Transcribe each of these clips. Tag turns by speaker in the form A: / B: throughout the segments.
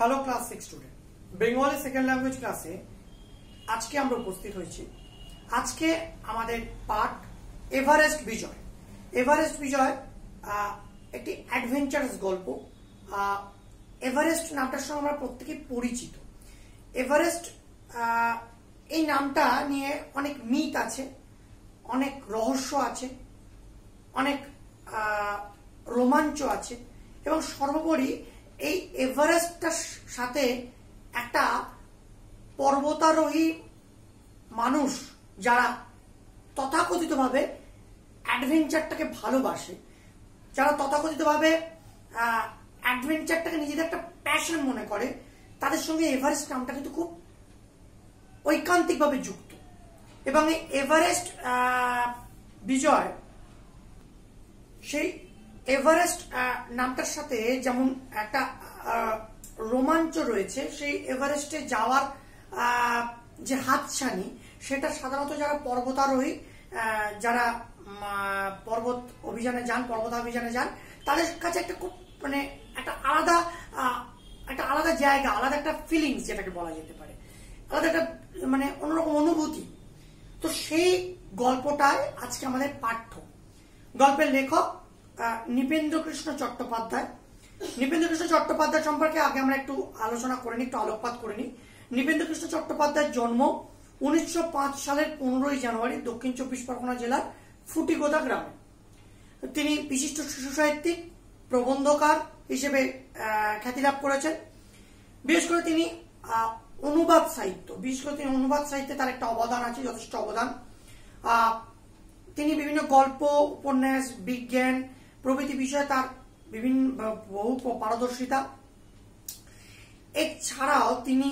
A: Hello class six student Bengali second language ক্লাসে আজকে আমরা উপস্থিত হয়েছি। আজকে আমাদের পাঠ এভারেস্ট বিজয় এভারেস্ট বিজয় একটি অ্যাডভেঞ্চারাস গল্প। এভারেস্ট নামটার সঙ্গে আমরা প্রত্যেকে পরিচিত। এভারেস্ট এই নামটা নিয়ে অনেক মিথ আছে, অনেক রহস্য আছে, অনেক রোমাঞ্চ আছে এবং সর্বোপরি এই এভারেস্টটার সাথে একটা পর্বতারোহী মানুষ যারা তথাকথিতভাবে অ্যাডভেঞ্চারটাকে ভালোবাসে, যারা তথাকথিতভাবে অ্যাডভেঞ্চারটাকে নিজেদের একটা প্যাশন মনে করে, তাদের সঙ্গে এভারেস্ট নামটা কিন্তু খুব ঐকান্তিকভাবে যুক্ত। এবং এই এভারেস্ট বিজয় সেই এভারেস্ট নামটার সাথে যেমন একটা রোমাঞ্চ রয়েছে, সেই এভারেস্টে যাওয়ার যে হাতছানি, সেটা সাধারণত যারা পর্বতারোহী যারা পর্বত অভিযানে যান পর্বতাভিযানে যান, তাদের কাছে একটা খুব মানে একটা আলাদা একটা আলাদা জায়গা, আলাদা একটা ফিলিংস যেটাকে বলা যেতে পারে। আলাদা একটা মানে অন্যরকম অনুভূতি। তো সেই গল্পটাই আজকে আমাদের পাঠ্য। গল্পের লেখক আহ, নৃপেন্দ্র কৃষ্ণ চট্টোপাধ্যায়। নৃপেন্দ্র কৃষ্ণ চট্টোপাধ্যায় সম্পর্কে আগে আমরা একটু আলোচনা করে নিই একটু আলোকপাত করে নিই। নৃপেন্দ্রকৃষ্ণ চট্টোপাধ্যায়ের জন্ম উনিশশো পাঁচ সালের পনেরোই জানুয়ারি দক্ষিণ চব্বিশ পরগনা জেলার ফুটিগোদা গ্রামে। তিনি বিশিষ্ট শিশু সাহিত্যিক প্রবন্ধকার হিসেবে খ্যাতি লাভ করেছেন। বিশেষ করে তিনি অনুবাদ সাহিত্য বিশেষ করে তিনি অনুবাদ সাহিত্যে তার একটা অবদান আছে যথেষ্ট অবদান। তিনি বিভিন্ন গল্প উপন্যাস বিজ্ঞান প্রভৃতি বিষয়ে তার বিভিন্ন বহু পারদর্শিতা। এছাড়াও তিনি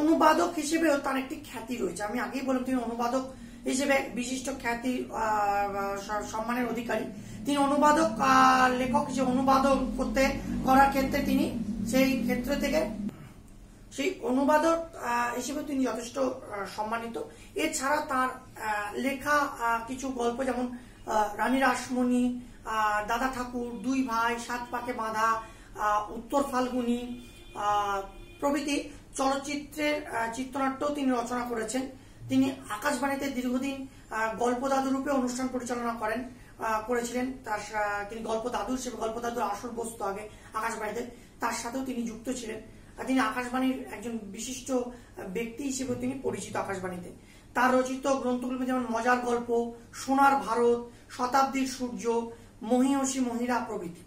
A: অনুবাদক হিসেবেও তার একটি খ্যাতি রয়েছে। আমি আগেই বললাম, তিনি অনুবাদক হিসেবে বিশিষ্ট খ্যাতি সম্মানের অধিকারী। তিনি অনুবাদক লেখক হিসেবে অনুবাদক করতে, করার ক্ষেত্রে তিনি সেই ক্ষেত্র থেকে সেই অনুবাদক হিসেবে তিনি যথেষ্ট সম্মানিত। এছাড়া তার লেখা কিছু গল্প যেমন রানী রাসমণি দাদা ঠাকুর, দুই ভাই, সাত পাকে বাঁধা উত্তর ফাল্গুনি প্রভৃতি চলচ্চিত্রের চিত্রনাট্যও তিনি রচনা করেছেন। তিনি আকাশবাণীতে দীর্ঘদিন গল্প দাদু রূপে অনুষ্ঠান পরিচালনা করেন করেছিলেন। তার তিনি গল্প দাদু হিসেবে, গল্প দাদুর আসর বস্তু আগে আকাশবাণীতে। তার সাথেও তিনি যুক্ত ছিলেন। তিনি আকাশবাণীর একজন বিশিষ্ট ব্যক্তি হিসেবে তিনি পরিচিত আকাশবাণীতে। তার রচিত গ্রন্থগুলো যেমন মজার গল্প, সোনার ভারত শতাব্দীর সূর্য, মহিষী, মহিরা প্রভৃতি।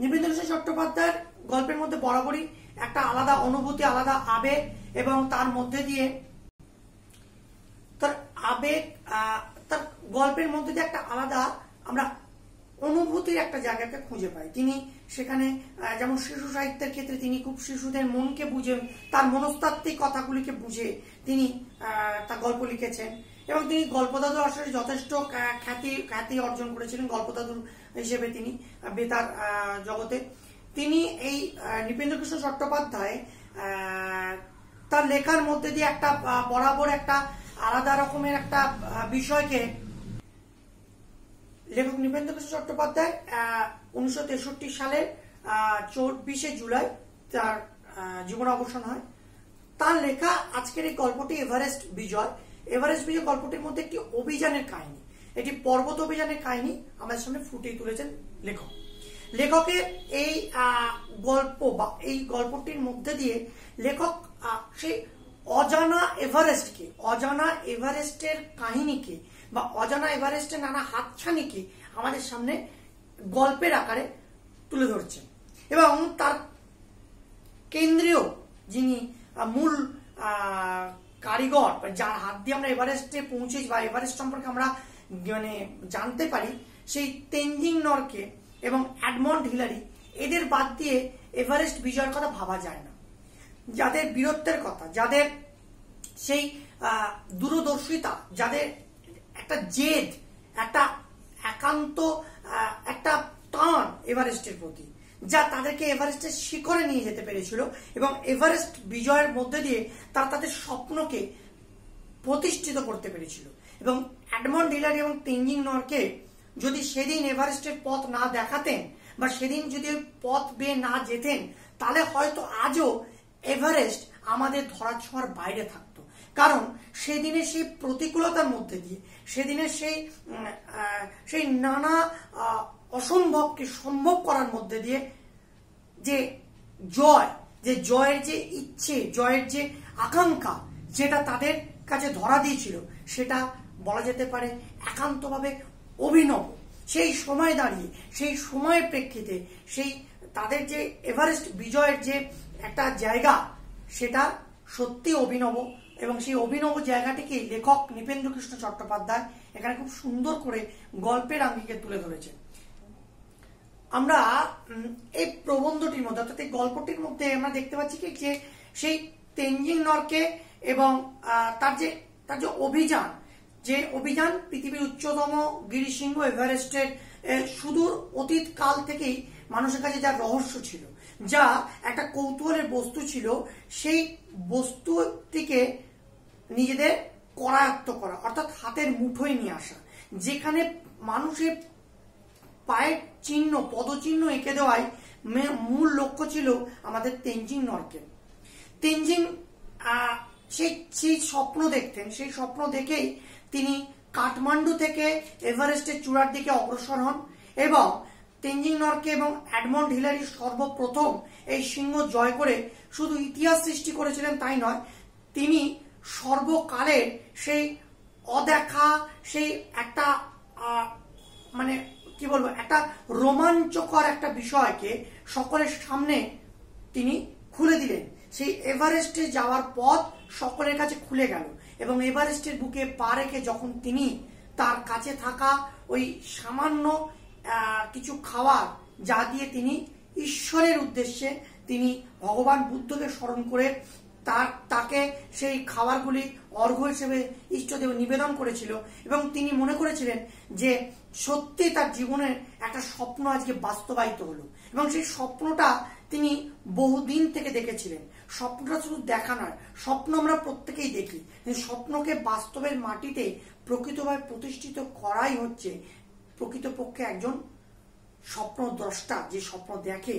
A: কিশোর চট্টোপাধ্যায়ের গল্পের মধ্যে বরাবরই একটা আলাদা অনুভূতি, আলাদা আবেগ এবং তার মধ্যে দিয়ে তার আবেগ তার গল্পের মধ্যে দিয়ে একটা আলাদা আমরা অনুভূতির একটা জায়গাকে খুঁজে পাই। তিনি সেখানে যেমন শিশু সাহিত্যের ক্ষেত্রে তিনি খুব শিশুদের মনকে বুঝে, তার মনস্তাত্ত্বিক কথাগুলিকে বুঝে তিনি তার গল্প লিখেছেন। এবং তিনি গল্পদাদু আসলে যথেষ্ট খ্যাতি খ্যাতি অর্জন করেছিলেন গল্পদাদুর হিসেবে তিনি বেতার জগতে। তিনি এই আহ, নৃপেন্দ্র চট্টোপাধ্যায় তার লেখার মধ্যে দিয়ে একটা বরাবর একটা আলাদা রকমের একটা বিষয়কে লেখক নৃপেন্দ্র কৃষ্ণ চট্টোপাধ্যায় উনিশশো তেষট্টি সালের চব্বিশে জুলাই তার জীবন অবসান হয়। তার লেখা আজকের এই গল্পটি এভারেস্ট বিজয়। এভারেস্ট বিজয় গল্পটির মধ্যে একটি অভিযানের কাহিনী। এটি পর্বত অভিযানের কাহিনী। আমাদের সামনে ফুটিয়ে তুলেছেন লেখক। লেখকের এই গল্প বা এই গল্পটির মধ্যে দিয়ে লেখক সেই অজানা এভারেস্টকে, অজানা এভারেস্টের কাহিনীকে বা অজানা এভারেস্টের নানা হাতছানিকে আমাদের সামনে গল্পের আকারে তুলে ধরছেন। এবং তার কেন্দ্রীয় যিনি মূল কারিগর যার হাত দিয়ে আমরা এভারেস্টে পৌঁছেছি বা এভারেস্ট সম্পর্কে আমরা মানে জানতে পারি, সেই তেঞ্জিং নরকে এবং অ্যাডমন্ড হিলারি, এদের বাদ দিয়ে এভারেস্ট বিজয়ের কথা ভাবা যায় না। যাদের বীরত্বের কথা, যাদের সেই দূরদর্শিতা, যাদের একটা জেদ, একটা একান্ত একটা টান এভারেস্টের প্রতি। যা তাদেরকে এভারেস্টের শিখরে নিয়ে যেতে পেরেছিল এবং এভারেস্ট বিজয়ের মধ্যে দিয়ে তারা তাদের স্বপ্নকে প্রতিষ্ঠিত করতে পেরেছিল। এবং অ্যাডমন্ড হিলারি এবং তেঞ্জিং নরকে যদি সেদিন এভারেস্টের পথ না দেখাতেন বা সেদিন যদি ওই পথ বেয়ে না যেতেন, তাহলে হয়তো আজও এভারেস্ট আমাদের ধরা ধরাছোঁয়ার বাইরে থাকতো। কারণ সেদিনের সেই প্রতিকূলতার মধ্যে দিয়ে, সেদিনের সেই সেই নানা অসম্ভবকে সম্ভব করার মধ্যে দিয়ে যে জয়, যে জয়ের যে ইচ্ছে, জয়ের যে আকাঙ্ক্ষা যেটা তাদের কাছে ধরা দিয়েছিল। সেটা বলা যেতে পারে একান্তভাবে অভিনব। সেই সময় দাঁড়িয়ে, সেই সময়ের প্রেক্ষিতে, সেই তাদের যে এভারেস্ট বিজয়ের যে একটা জায়গা, সেটা সত্যি অভিনব এবং সেই অভিনব জায়গাটিকে লেখক নৃপেন্দ্র কৃষ্ণ চট্টোপাধ্যায় এখানে খুব সুন্দর করে গল্পের আঙ্গিকে তুলে ধরেছেন। আমরা এই প্রবন্ধটির মধ্যে, অর্থাৎ এই গল্পটির মধ্যে আমরা দেখতে পাচ্ছি কি, যে সেই তেঞ্জিং নরকে এবং তার যে তার যে অভিযান যে অভিযান পৃথিবীর উচ্চতম গিরিসিংহ এভারেস্টের সুদূর অতীত কাল থেকেই মানুষের কাছে যার রহস্য ছিল, যা একটা কৌতূহলের বস্তু ছিল, সেই বস্তুটিকে নিজেদের করায়ত্ত করা, অর্থাৎ হাতের মুঠোয় নিয়ে আসা, যেখানে মানুষের পায়ের চিহ্ন, পদচিহ্ন এঁকে দেওয়াই মূল লক্ষ্য ছিল আমাদের তেঞ্জিং নরকে। তেঞ্জিং সেই সেই স্বপ্ন দেখতেন, সেই স্বপ্ন দেখেই তিনি কাঠমান্ডু থেকে এভারেস্টের চূড়ার দিকে অগ্রসর হন এবং তেঞ্জিং নরকে এবং অ্যাডমন্ড হিলারি সর্বপ্রথম এই সিংহ জয় করে শুধু ইতিহাস সৃষ্টি করেছিলেন তাই নয়, তিনি সর্বকালের সেই অদেখা, সেই একটা মানে কি বলব, একটা রোমাঞ্চকর একটা বিষয়কে সকলের সামনে তিনি খুলে দিলেন। সেই এভারেস্টে যাওয়ার পথ সকলের কাছে খুলে গেল এবং এভারেস্টের বুকে পা রেখে যখন তিনি তার কাছে থাকা ওই সামান্য কিছু খাওয়ার যা দিয়ে তিনি ঈশ্বরের উদ্দেশ্যে তিনি ভগবান বুদ্ধকে স্মরণ করে তার, তাকে সেই খাবারগুলি অর্ঘ্য হিসেবে ইষ্টদেব নিবেদন করেছিল এবং তিনি মনে করেছিলেন যে সত্যি তার জীবনের একটা স্বপ্ন আজকে বাস্তবায়িত হলো। এবং সেই স্বপ্নটা তিনি বহুদিন থেকে দেখেছিলেন। স্বপ্নটা শুধু দেখা নয়, স্বপ্ন আমরা প্রত্যেকেই দেখি। স্বপ্নকে বাস্তবের মাটিতে প্রকৃতভাবে প্রতিষ্ঠিত করাই হচ্ছে প্রকৃতপক্ষে একজন স্বপ্ন দ্রষ্টা যে স্বপ্ন দেখে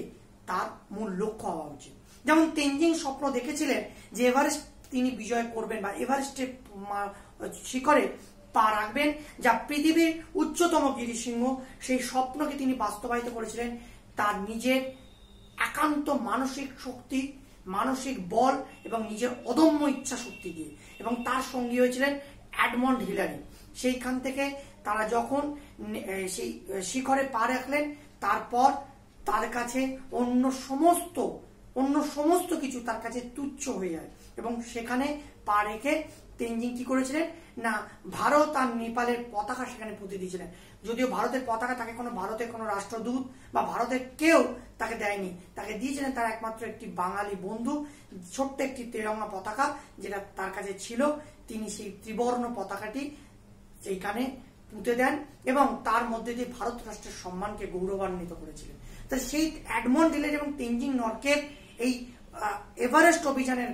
A: তার মূল লক্ষ্য হওয়া উচিত। যেমন তেনজিং স্বপ্ন দেখেছিলেন যে এভারেস্ট তিনি বিজয় করবেন বা এভারেস্টে শিখরে পা রাখবেন, যা পৃথিবীর উচ্চতম গিরিসিংহ সেই স্বপ্নকে তিনি বাস্তবায়িত করেছিলেন। তার নিজের একান্ত মানসিক শক্তি, মানসিক বল এবং নিজের অদম্য ইচ্ছা শক্তি দিয়ে। এবং তার সঙ্গী হয়েছিলেন অ্যাডমন্ড হিলারি। সেইখান থেকে তারা যখন সেই শিখরে পা রাখলেন, তারপর তার কাছে অন্য সমস্ত অন্য সমস্ত কিছু তার কাছে তুচ্ছ হয়ে যায়। এবং সেখানে পা রেখে তেনজিং কি করেছিলেন? না, ভারত আর নেপালের পতাকা সেখানে পুঁতে দিয়েছিলেন। যদিও ভারতের পতাকা তাকে কোনো ভারতের কোনো রাষ্ট্রদূত বা ভারতের কেউ তাকে দেয়নি। তাকে দিয়েছিলেন তার একমাত্র একটি বাঙালি বন্ধু, ছোট্ট একটি তেরঙ্গা পতাকা যেটা তার কাছে ছিল। তিনি সেই ত্রিবর্ণ পতাকাটি সেইখানে পুঁতে দেন এবং তার মধ্যে দিয়ে ভারত রাষ্ট্রের সম্মানকে গৌরবান্বিত করেছিলেন। তা সেই অ্যাডমন্ড হিলের এবং তেঞ্জিং নর্কের এই এভারেস্ট অভিযানের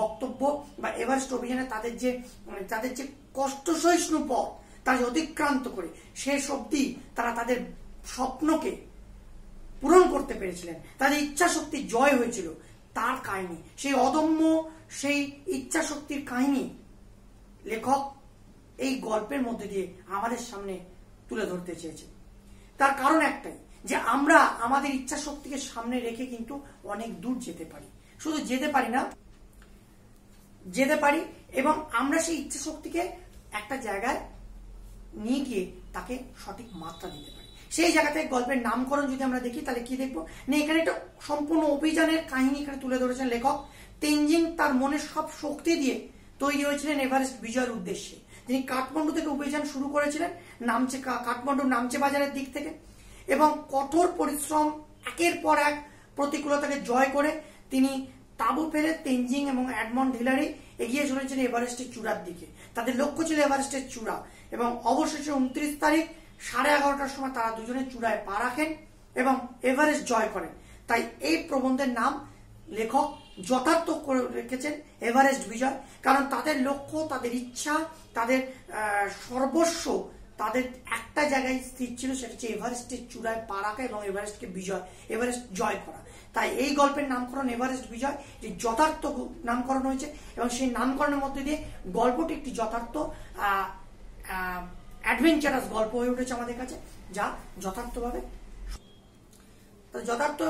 A: বক্তব্য বা এভারেস্ট অভিযানে তাদের যে মানে তাদের যে কষ্ট সহিষ্ণু পথ তারা অতিক্রান্ত করে, শেষ অব্দি তারা তাদের স্বপ্নকে পূরণ করতে পেরেছিলেন। তাদের ইচ্ছা শক্তি জয় হয়েছিল, তার কাহিনী। সেই অদম্য, সেই ইচ্ছা শক্তির কাহিনী, লেখক এই গল্পের মধ্যে দিয়ে আমাদের সামনে তুলে ধরতে চেয়েছে তার কারণ একটাই যে আমরা আমাদের ইচ্ছা শক্তিকে সামনে রেখে কিন্তু অনেক দূর যেতে পারি। শুধু যেতে পারি না, যেতে পারি এবং আমরা সেই ইচ্ছা শক্তিকে একটা জায়গায় নিয়ে গিয়ে তাকে সঠিক মাত্রা দিতে পারি। সেই জায়গাতে গল্পের নামকরণ যদি আমরা দেখি, তাহলে কি দেখব? না, এখানে একটা সম্পূর্ণ অভিযানের কাহিনী এখানে তুলে ধরেছেন লেখক। তেনজিং তার মনের সব শক্তি দিয়ে তৈরি হয়েছিলেন এভারেস্ট বিজয়ের উদ্দেশ্যে। তিনি কাঠমান্ডু থেকে অভিযান শুরু করেছিলেন নামচে কাঠমান্ডুর নামচে বাজারের দিক থেকে। এবং কঠোর পরিশ্রম একের পর এক প্রতিকূলতাকে জয় করে তিনি তাবু ফেলে তেনজিং এবং অ্যাডমন্ড হিলারি এগিয়ে চলেছেন এভারেস্টের চূড়ার দিকে। তাদের লক্ষ্য ছিল এভারেস্টের চূড়া এবং অবশেষে উনত্রিশ তারিখ সাড়ে এগারোটার সময় তারা দুজনে চূড়ায় পা রাখেন এবং এভারেস্ট জয় করেন। তাই এই প্রবন্ধের নাম লেখক যথার্থ করে রেখেছেন এভারেস্ট বিজয়। কারণ তাদের লক্ষ্য, তাদের ইচ্ছা, তাদের সর্বস্ব তাদের একটা জায়গায় স্থির ছিল, সেটা হচ্ছে এভারেস্টের চূড়ায় পা রাখা এবং এভারেস্টকে বিজয়, এভারেস্ট জয় করা। তাই এই গল্পের নামকরণ এভারেস্ট বিজয়, যে যথার্থ নামকরণ হয়েছে এবং সেই নামকরণের মধ্যে দিয়ে গল্পটি একটি যথার্থ অ্যাডভেঞ্চারাস গল্প হয়ে উঠেছে আমাদের কাছে, যা যথার্থভাবে যথার্থ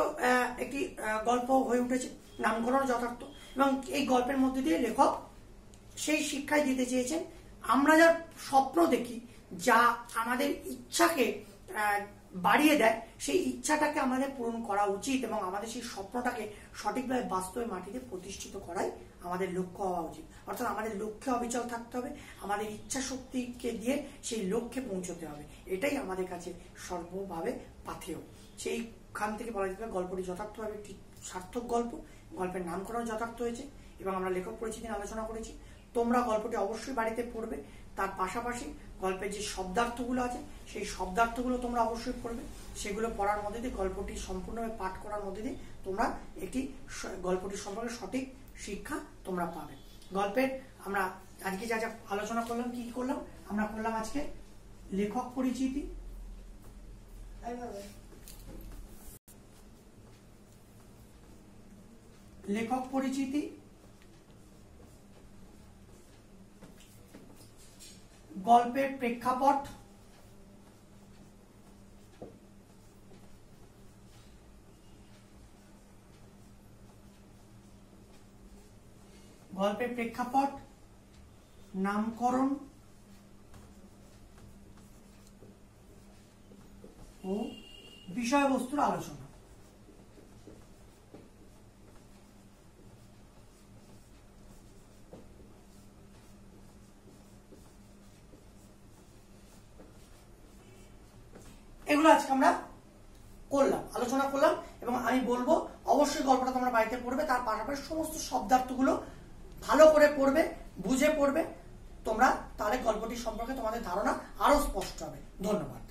A: একটি গল্প হয়ে উঠেছে নামকরণ যথার্থ। এবং এই গল্পের মধ্যে দিয়ে লেখক সেই শিক্ষায় দিতে চেয়েছেন, আমরা যার স্বপ্ন দেখি যা আমাদের ইচ্ছাকে বাড়িয়ে দেয়, সেই ইচ্ছাটাকে আমাদের পূরণ করা উচিত এবং আমাদের সেই স্বপ্নটাকে সঠিকভাবে বাস্তবে মাটিতে প্রতিষ্ঠিত করাই আমাদের লক্ষ্য হওয়া উচিত। অর্থাৎ আমাদের লক্ষ্যে অবিচল থাকতে হবে, আমাদের ইচ্ছা শক্তিকে দিয়ে সেই লক্ষ্যে পৌঁছতে হবে। এটাই আমাদের কাছে সর্বভাবে পাথেয়। সেইখান থেকে বলা যেতে পারে গল্পটি যথার্থভাবে একটি সার্থক গল্প। গল্পের নামকরণ যথার্থ হয়েছে এবং আমরা লেখক পরিচিতি আলোচনা করেছি। তোমরা গল্পটি অবশ্যই বাড়িতে পড়বে। তার পাশাপাশি গল্পের যে শব্দার্থগুলো আছে, সেই শব্দার্থগুলো তোমরা অবশ্যই পড়বে। সেগুলো পড়ার মধ্যে দিয়ে, গল্পটি সম্পূর্ণভাবে পাঠ করার মধ্যে দিয়ে তোমরা একটি গল্পটি সম্পর্কে সঠিক শিক্ষা তোমরা পাবে। গল্পের আমরা আজকে যা যা আলোচনা করলাম, কি করলাম? আমরা করলাম আজকে লেখক পরিচিতি। লেখক পরিচিতি গল্পের প্রেক্ষাপট। গল্পের প্রেক্ষাপট নামকরণ ও বিষয়বস্তুর আলোচনা। এগুলো আজকে আমরা করলাম, আলোচনা করলাম এবং আমি বলব, অবশ্যই গল্পটা তোমরা বাড়িতে পড়বে, তার পাশাপাশি সমস্ত শব্দার্থগুলো ভালো করে পড়বে, বুঝে পড়বে, তোমরা তাহলে গল্পটি সম্পর্কে তোমাদের ধারণা আরও স্পষ্ট হবে। ধন্যবাদ।